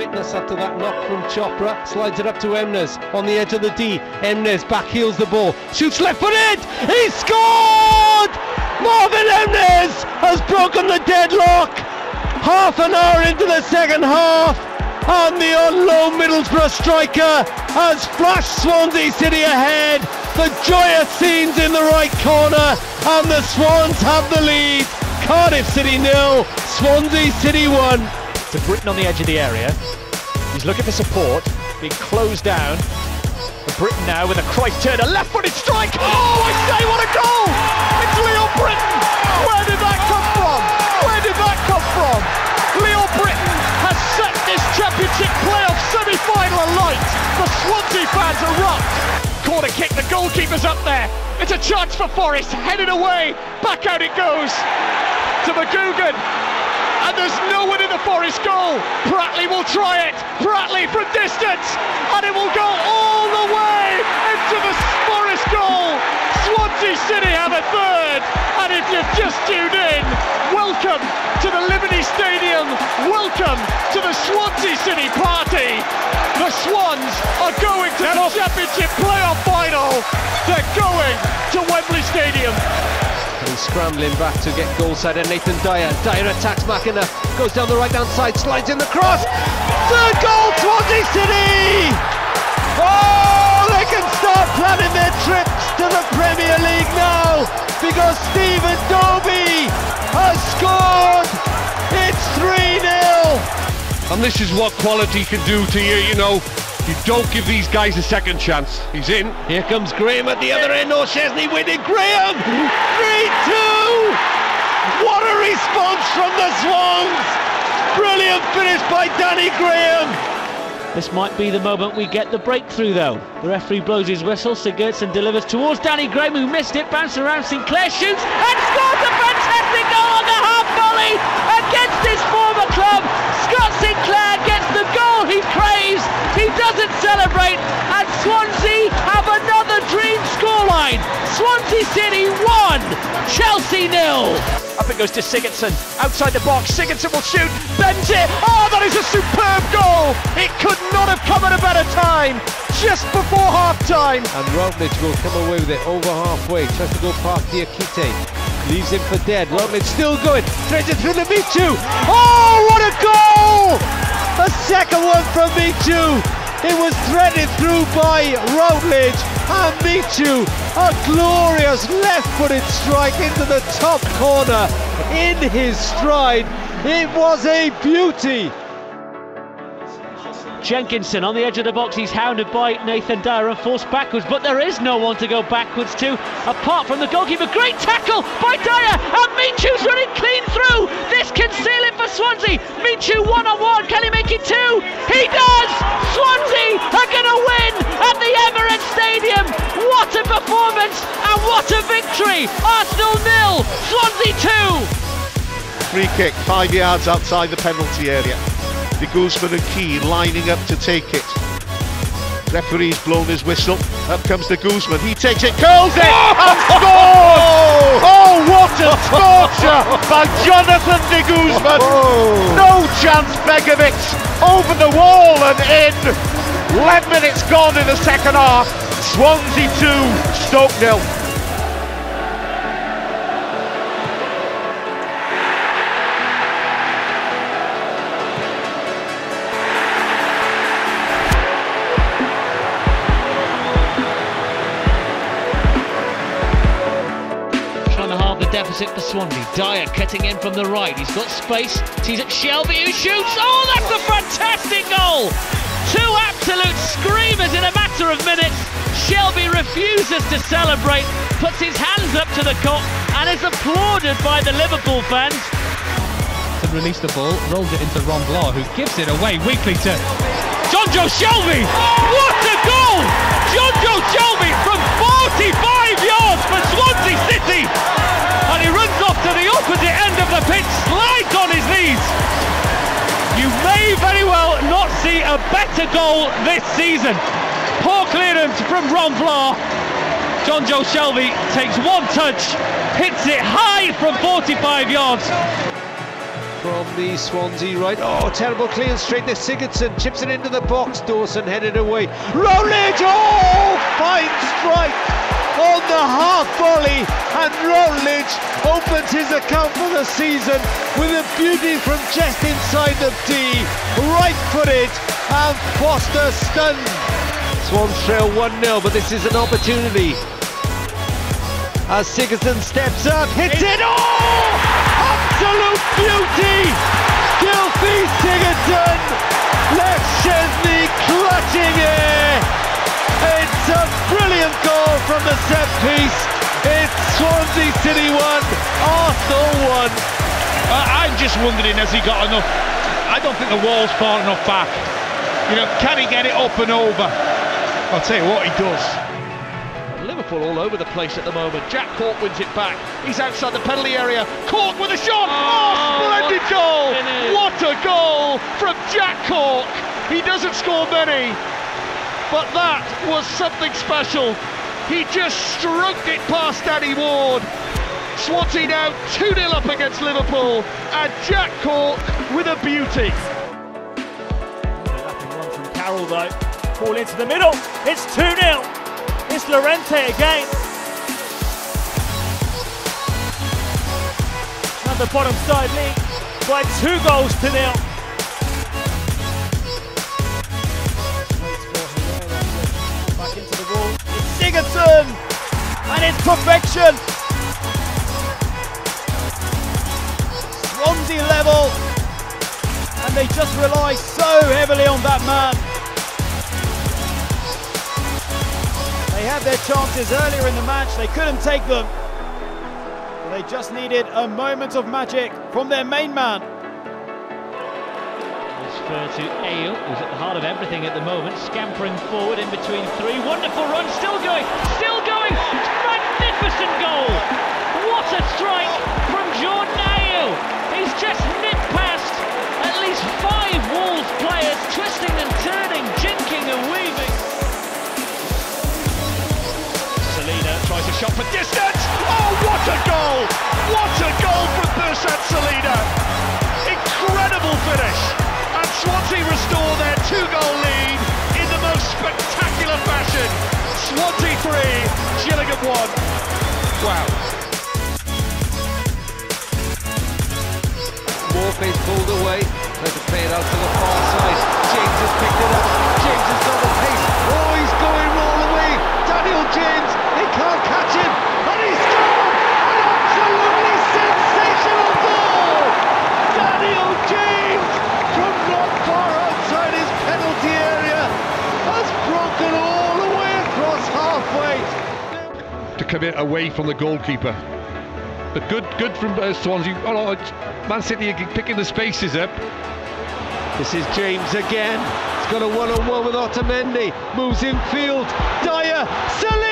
fitness after that knock from Chopra. Slides it up to Emnes on the edge of the D. Emnes back heels the ball. Shoots left footed. He scored! Marvin Emnes has broken the deadlock. Half an hour into the second half. And the loan Middlesbrough striker has flashed Swansea City ahead. The joyous scenes in the right corner. And the Swans have the lead. Cardiff City nil, Swansea City 1. To Britton on the edge of the area. He's looking for support, being closed down. And Britton now with a Cruyff turn, a left footed strike. Oh, I say, what a goal! It's Leon Britton. Where did that come from? Where did that come from? Leon Britton has set this championship playoff semi final alight. The Swansea fans erupt. Corner kick, the goalkeeper's up there. It's a chance for Forest, headed away. Back out it goes to McGugan. There's no one in the Forest goal. Pratley will try it. Pratley from distance. And it will go all the way into the Forest goal. Swansea City have a third. And if you've just tuned in, welcome to the Liberty Stadium. Welcome to the Swansea City party. The Swans are going to the Championship scrambling back to get goal side and Nathan Dyer. Dyer attacks McInnes, goes down the right hand side, slides in the cross. Third goal, Swansea City! Oh, they can start planning their trips to the Premier League now because Stephen Dobbie has scored. It's 3 0. And this is what quality can do to you, you know. You don't give these guys a second chance. He's in. Here comes Graham at the other end. Oh, O'Chesney winning. Graham! 3 2! What a response from the Swans! Brilliant finish by Danny Graham! This might be the moment we get the breakthrough, though. The referee blows his whistle. Sigurdsson delivers towards Danny Graham, who missed it, bounced around. Sinclair shoots and scores a fantastic goal on the half volley against his former club. Scott Sinclair gets the goal he craves. He doesn't celebrate, and Swansea have another dream scoreline. Swansea City 1, Chelsea nil. Up it goes to Sigurdsson. Outside the box, Sigurdsson will shoot. Bends it. Oh, that is a superb goal. It could not have come at a better time. Just before half time. And Routledge will come away with it over halfway. Tries to go past Diakite. Leaves him for dead. Routledge still going. Threads it through the Michu. Oh, what a goal! A second one from Michu. It was threaded through by Routledge and Michu. A glorious left-footed strike into the top corner in his stride. It was a beauty. Jenkinson on the edge of the box, he's hounded by Nathan Dyer and forced backwards, but there is no one to go backwards to apart from the goalkeeper. Great tackle by Dyer, and Michu's running clean through. This can seal it Swansea. Michu one on one, can he make it two? He does! Swansea are going to win at the Emirates Stadium. What a performance and what a victory! Arsenal nil, Swansea two. Free kick, five yards outside the penalty area. De Guzman and Ki lining up to take it. Referee's blown his whistle. Up comes De Guzman. He takes it, curls it, oh! and scores! Oh, what a torture by Jonathan De Guzman! Oh. No chance, Begovic over the wall and in. 11 minutes gone in the second half. Swansea 2, Stoke nil. Deficit for Swansea. Dyer cutting in from the right. He's got space. Sees it Shelvey who shoots. Oh, that's a fantastic goal! Two absolute screamers in a matter of minutes. Shelvey refuses to celebrate, puts his hands up to the Kop, and is applauded by the Liverpool fans. and release the ball, rolls it into Ron Vlaar, who gives it away weakly to Jonjo Shelvey. What a goal! John Joe Shelby from 45 yards for Swansea City! And he runs off to the opposite end of the pitch, slides on his knees. You may very well not see a better goal this season. Poor clearance from Ron Vlaar. John Joe Shelby takes one touch, hits it high from 45 yards. from the Swansea right. Oh, terrible clean straight to Sigurdsson. Chips it into the box. Dawson headed away. Routledge! Oh, fine strike on the half volley. And Routledge opens his account for the season with a beauty from just inside the D. Right footed and Foster stunned. Swans trail 1 0, but this is an opportunity. As Sigurdsson steps up, hits it. Oh! Absolute beauty! Gylfi Sigurdsson left Szczesny clutching air. From the set piece. It's Swansea City 1, Arsenal 1. Uh, I'm just wondering, has he got enough? I don't think the wall's far enough back. You know, can he get it up and over? I'll tell you what he does. Liverpool all over the place at the moment. Jack Cork wins it back. He's outside the penalty area. Cork with a shot. Oh, oh splendid goal! What a goal from Jack Cork. He doesn't score many, but that was something special. He just stroked it past Danny Ward. Swansea now 2 0 up against Liverpool, and Jack Cork with a beauty. Nothing wrong from Carroll though. Ball into the middle. It's 2 0. It's Llorente again. And the bottom side lead by two goals to nil. And it's perfection! Swansea level. And they just rely so heavily on that man. They had their chances earlier in the match, they couldn't take them. They just needed a moment of magic from their main man. Transfer to Ayew, who's at the heart of everything at the moment, scampering forward in between three. Wonderful run, still going, still going! Magnificent goal! What a strike from Jordan Ayew! He's just nipped past at least five Wolves players, twisting and turning, jinking and weaving. tries a shot for distance. Oh, what a goal! What a goal from Bersant Celina! Swansea restore their two-goal lead in the most spectacular fashion. Swansea 3, Gillingham 1. Wow. Morphe's pulled away, tries to play it out to the far side. James has picked it up. In away from the goalkeeper. But good, good from uh, Swansea. Oh, Man City picking the spaces up. This is James again. He's got a one-on-one with Otamendi. Moves in field. Salah.